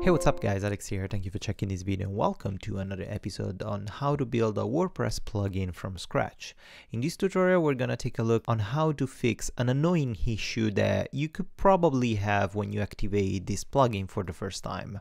Hey what's up guys, Alex here, thank you for checking this video and welcome to another episode on how to build a WordPress plugin from scratch. In this tutorial we're gonna take a look on how to fix an annoying issue that you could probably have when you activate this plugin for the first time.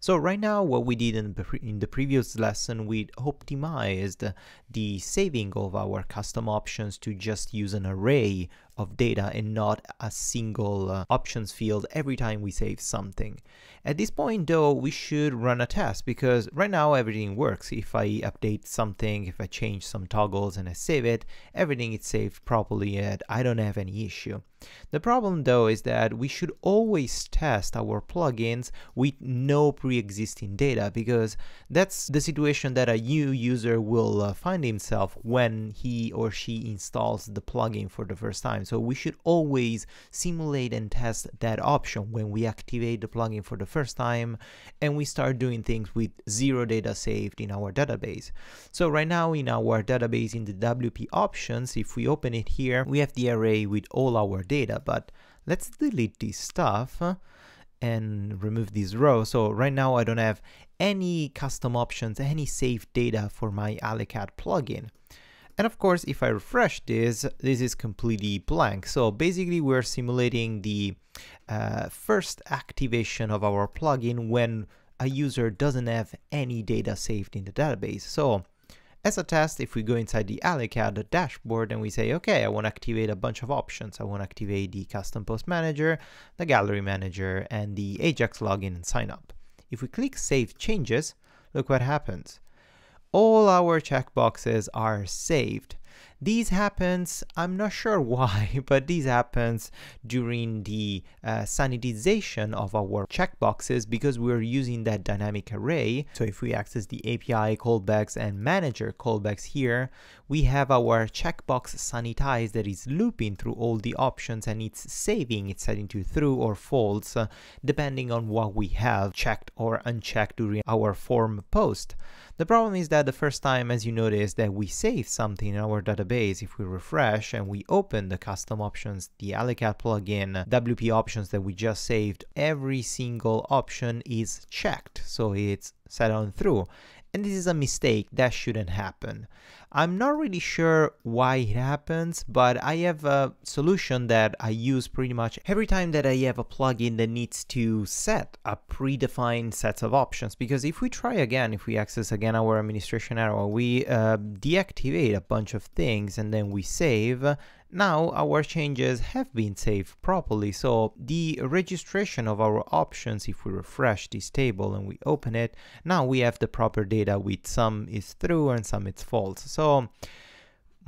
So right now what we did in, in the previous lesson, we optimized the saving of our custom options to just use an array of data and not a single uh, options field every time we save something. At this point though, we should run a test because right now everything works. If I update something, if I change some toggles and I save it, everything is saved properly and I don't have any issue. The problem though is that we should always test our plugins with no pre-existing data because that's the situation that a new user will uh, find himself when he or she installs the plugin for the first time. So we should always simulate and test that option when we activate the plugin for the first time and we start doing things with zero data saved in our database. So right now in our database in the WP options, if we open it here, we have the array with all our data, but let's delete this stuff and remove this row. So right now I don't have any custom options, any saved data for my Alecaddd plugin. And of course, if I refresh this, this is completely blank. So basically we're simulating the uh, first activation of our plugin when a user doesn't have any data saved in the database. So as a test, if we go inside the Alecaddd dashboard and we say, okay, I want to activate a bunch of options. I want to activate the custom post manager, the gallery manager, and the Ajax login and sign up. If we click save changes, look what happens all our checkboxes are saved. These happens, I'm not sure why, but these happens during the uh, sanitization of our checkboxes because we're using that dynamic array. So if we access the API callbacks and manager callbacks here, we have our checkbox sanitized that is looping through all the options and it's saving, it's setting to true or false, uh, depending on what we have checked or unchecked during our form post. The problem is that the first time, as you notice, that we save something in our database, if we refresh and we open the custom options, the Alecaddd plugin, WP options that we just saved, every single option is checked. So it's set on through. And this is a mistake that shouldn't happen. I'm not really sure why it happens, but I have a solution that I use pretty much every time that I have a plugin that needs to set a predefined sets of options. Because if we try again, if we access again our administration arrow, we uh, deactivate a bunch of things and then we save, now our changes have been saved properly, so the registration of our options, if we refresh this table and we open it, now we have the proper data with some is true and some is false. So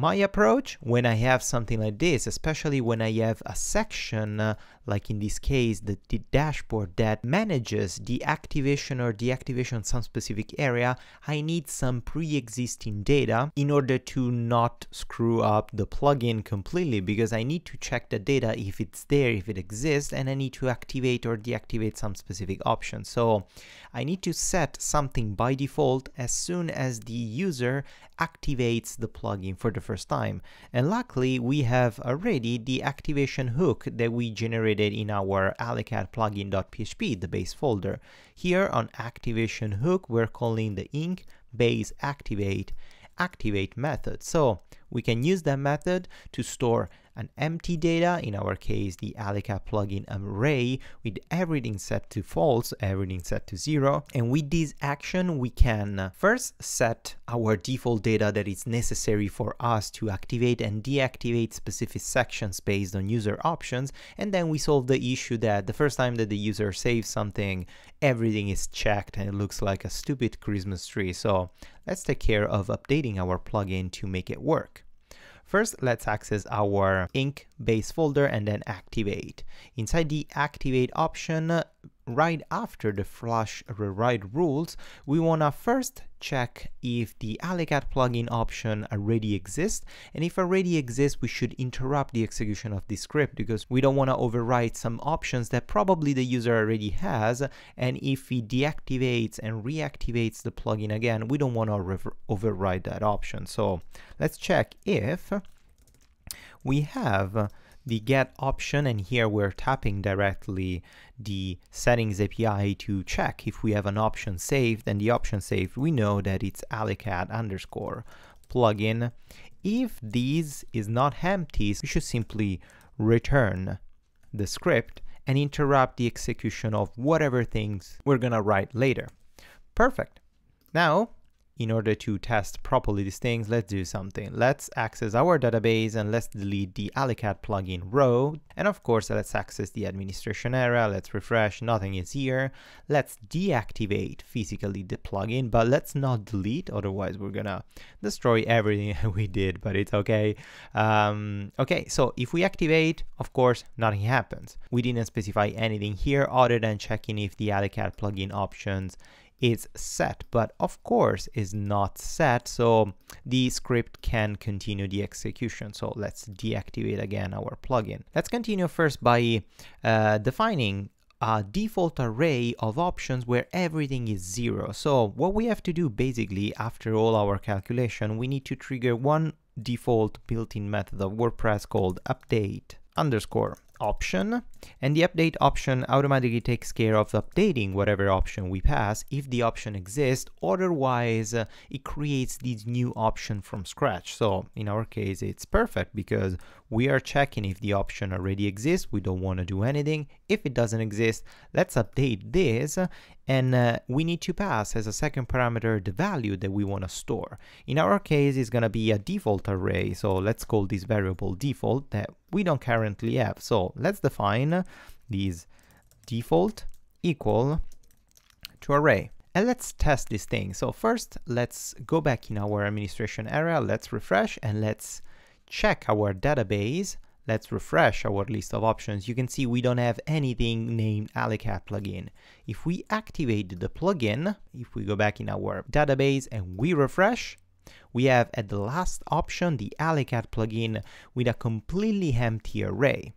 my approach when I have something like this, especially when I have a section, uh, like in this case, the, the, dashboard that manages the activation or deactivation some specific area, I need some pre-existing data in order to not screw up the plugin completely because I need to check the data if it's there, if it exists, and I need to activate or deactivate some specific options. So I need to set something by default as soon as the user activates the plugin for the first time. And luckily, we have already the activation hook that we generated in our Alecaddd plugin.php, the base folder. Here on activation hook, we're calling the Inc base activate activate method. So we can use that method to store an empty data, in our case the Alecaddd plugin array with everything set to false, everything set to zero. And with this action we can first set our default data that is necessary for us to activate and deactivate specific sections based on user options. And then we solve the issue that the first time that the user saves something, everything is checked and it looks like a stupid Christmas tree. So let's take care of updating our plugin to make it work. First, let's access our Inc base folder and then activate. Inside the activate option, right after the flush rewrite rules, we want to first check if the Alecaddd plugin option already exists. And if already exists, we should interrupt the execution of this script because we don't want to overwrite some options that probably the user already has. And if he deactivates and reactivates the plugin again, we don't want to overwrite that option. So let's check if we have the get option and here we're tapping directly the settings API to check if we have an option saved and the option saved we know that it's alecaddd underscore plugin. If this is not empty, we should simply return the script and interrupt the execution of whatever things we're gonna write later. Perfect. Now in order to test properly these things, let's do something. Let's access our database and let's delete the Alecaddd plugin row. And of course, let's access the administration area. Let's refresh, nothing is here. Let's deactivate physically the plugin, but let's not delete, otherwise we're gonna destroy everything we did, but it's okay. Um, okay, so if we activate, of course, nothing happens. We didn't specify anything here other than checking if the Alecaddd plugin options is set, but of course is not set, so the script can continue the execution. So let's deactivate again our plugin. Let's continue first by uh, defining a default array of options where everything is zero. So what we have to do basically after all our calculation, we need to trigger one default built-in method of WordPress called update underscore option and the update option automatically takes care of updating whatever option we pass if the option exists. Otherwise uh, it creates this new option from scratch. So in our case it's perfect because we are checking if the option already exists. We don't want to do anything. If it doesn't exist let's update this and uh, we need to pass as a second parameter the value that we want to store. In our case it's going to be a default array. So let's call this variable default that we don't currently have. So let's define these default equal to array and let's test this thing. So first, let's go back in our administration area, let's refresh and let's check our database, let's refresh our list of options, you can see we don't have anything named Alecaddd plugin. If we activate the plugin, if we go back in our database and we refresh, we have at the last option the Alecaddd plugin with a completely empty array.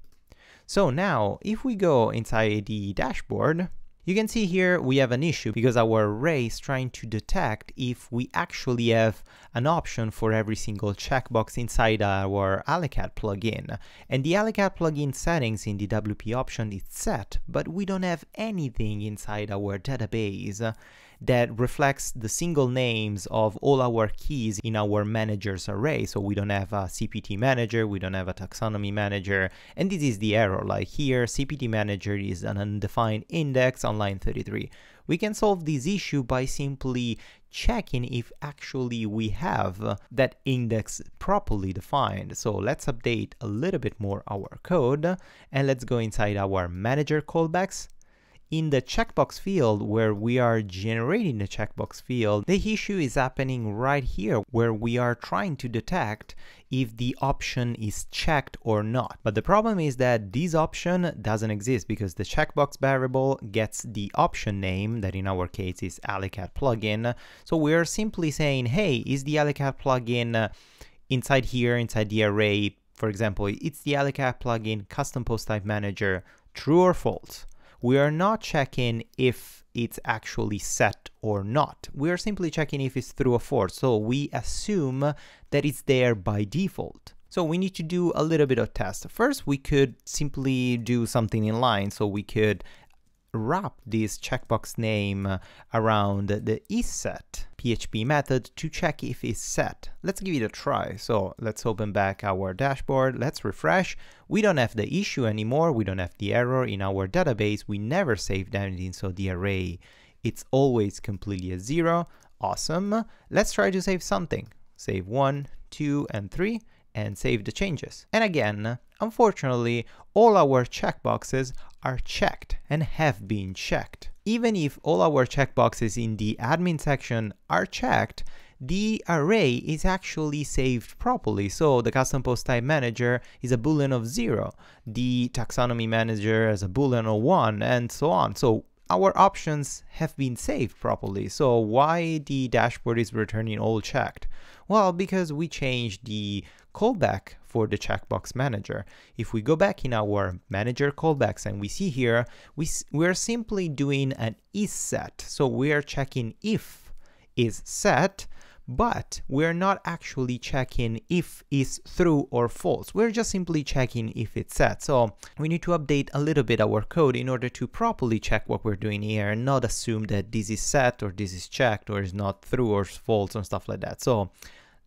So now, if we go inside the dashboard, you can see here we have an issue because our array is trying to detect if we actually have an option for every single checkbox inside our Alecaddd plugin. And the Alecaddd plugin settings in the WP option is set, but we don't have anything inside our database that reflects the single names of all our keys in our managers array. So we don't have a CPT manager, we don't have a taxonomy manager, and this is the error. Like here, CPT manager is an undefined index on line 33. We can solve this issue by simply checking if actually we have that index properly defined. So let's update a little bit more our code and let's go inside our manager callbacks in the checkbox field where we are generating the checkbox field, the issue is happening right here where we are trying to detect if the option is checked or not. But the problem is that this option doesn't exist because the checkbox variable gets the option name that in our case is Alecaddd plugin. So we are simply saying, hey, is the Alecaddd plugin uh, inside here, inside the array, for example, it's the Alecaddd plugin custom post type manager, true or false? We are not checking if it's actually set or not. We are simply checking if it's true or false. So we assume that it's there by default. So we need to do a little bit of test. First, we could simply do something in line. So we could wrap this checkbox name around the isSet PHP method to check if it's set. Let's give it a try. So let's open back our dashboard. Let's refresh. We don't have the issue anymore. We don't have the error in our database. We never saved anything. So the array, it's always completely a zero. Awesome. Let's try to save something. Save one, two, and three and save the changes. And again, unfortunately, all our checkboxes are checked and have been checked. Even if all our checkboxes in the admin section are checked, the array is actually saved properly. So the custom post type manager is a boolean of zero, the taxonomy manager is a boolean of one, and so on. So our options have been saved properly. So why the dashboard is returning all checked? Well, because we changed the callback for the checkbox manager. If we go back in our manager callbacks and we see here, we, we're simply doing an is set. So we are checking if is set, but we're not actually checking if it's true or false. We're just simply checking if it's set. So we need to update a little bit our code in order to properly check what we're doing here and not assume that this is set or this is checked or is not true or false and stuff like that. So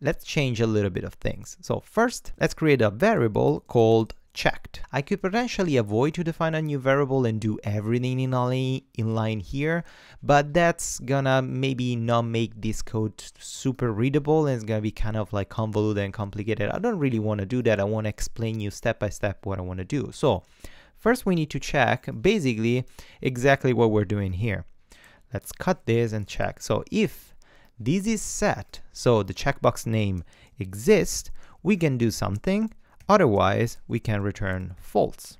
let's change a little bit of things. So first, let's create a variable called checked. I could potentially avoid to define a new variable and do everything in line, in line here, but that's gonna maybe not make this code super readable and it's gonna be kind of like convoluted and complicated. I don't really wanna do that. I wanna explain you step by step what I wanna do. So first we need to check basically exactly what we're doing here. Let's cut this and check. So if this is set, so the checkbox name exists, we can do something Otherwise, we can return false.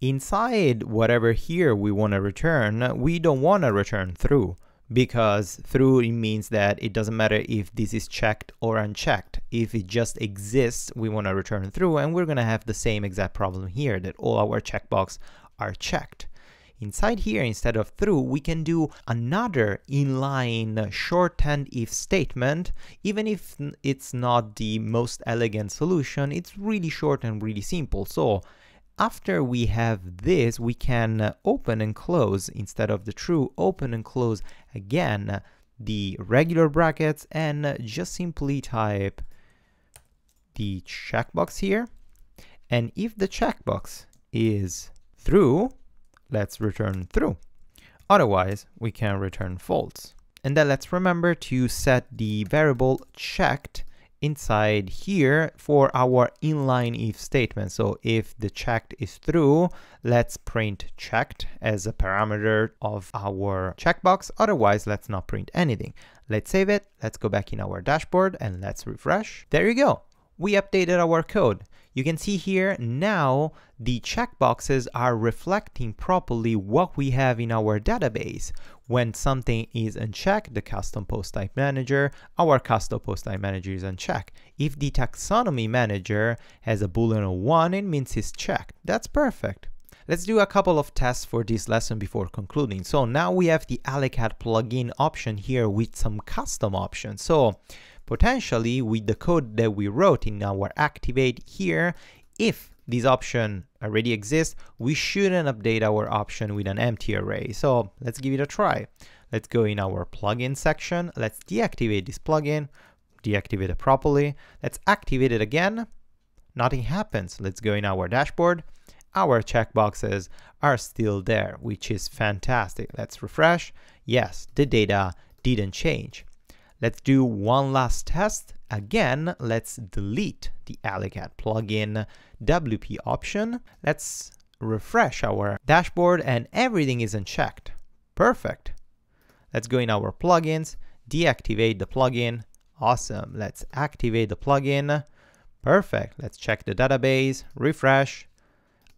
Inside whatever here we want to return, we don't want to return through because true means that it doesn't matter if this is checked or unchecked. If it just exists, we want to return through and we're going to have the same exact problem here that all our checkbox are checked. Inside here, instead of true, we can do another inline shorthand if statement. Even if it's not the most elegant solution, it's really short and really simple. So after we have this, we can open and close, instead of the true, open and close again the regular brackets and just simply type the checkbox here. And if the checkbox is true, let's return true. Otherwise, we can return false. And then let's remember to set the variable checked inside here for our inline if statement. So if the checked is true, let's print checked as a parameter of our checkbox. Otherwise, let's not print anything. Let's save it. Let's go back in our dashboard and let's refresh. There you go. We updated our code. You can see here now the checkboxes are reflecting properly what we have in our database. When something is unchecked, the custom post type manager, our custom post type manager is unchecked. If the taxonomy manager has a boolean of 1, it means it's checked. That's perfect. Let's do a couple of tests for this lesson before concluding. So now we have the Alecaddd plugin option here with some custom options. So potentially with the code that we wrote in our activate here, if this option already exists, we shouldn't update our option with an empty array. So let's give it a try. Let's go in our plugin section. Let's deactivate this plugin, deactivate it properly. Let's activate it again. Nothing happens. Let's go in our dashboard. Our checkboxes are still there, which is fantastic. Let's refresh. Yes, the data didn't change. Let's do one last test. Again, let's delete the Alecaddd plugin WP option. Let's refresh our dashboard and everything is unchecked. Perfect. Let's go in our plugins, deactivate the plugin. Awesome. Let's activate the plugin. Perfect. Let's check the database, refresh.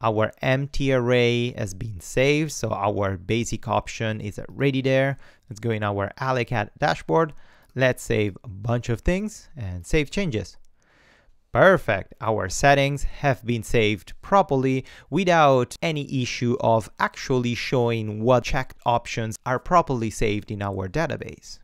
Our empty array has been saved, so our basic option is already there. Let's go in our Alecaddd dashboard. Let's save a bunch of things and save changes. Perfect, our settings have been saved properly without any issue of actually showing what checked options are properly saved in our database.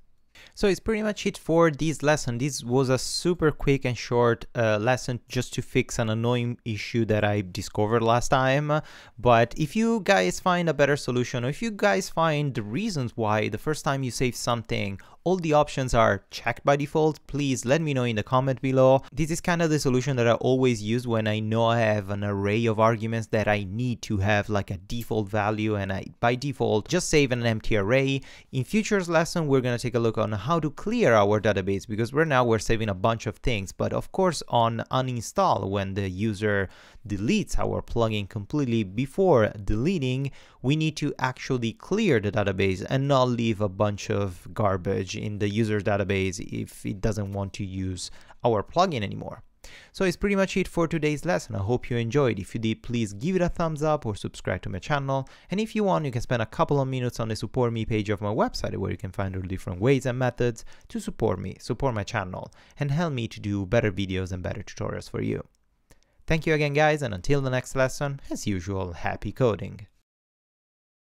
So it's pretty much it for this lesson. This was a super quick and short uh, lesson just to fix an annoying issue that I discovered last time. But if you guys find a better solution, or if you guys find the reasons why the first time you save something all the options are checked by default, please let me know in the comment below. This is kind of the solution that I always use when I know I have an array of arguments that I need to have like a default value and I by default just save an empty array. In futures lesson we're going to take a look on how to clear our database because right now we're saving a bunch of things but of course on uninstall when the user deletes our plugin completely before deleting we need to actually clear the database and not leave a bunch of garbage in the user's database if it doesn't want to use our plugin anymore. So it's pretty much it for today's lesson. I hope you enjoyed. If you did, please give it a thumbs up or subscribe to my channel. And if you want, you can spend a couple of minutes on the support me page of my website where you can find all different ways and methods to support me, support my channel, and help me to do better videos and better tutorials for you. Thank you again guys, and until the next lesson, as usual, happy coding!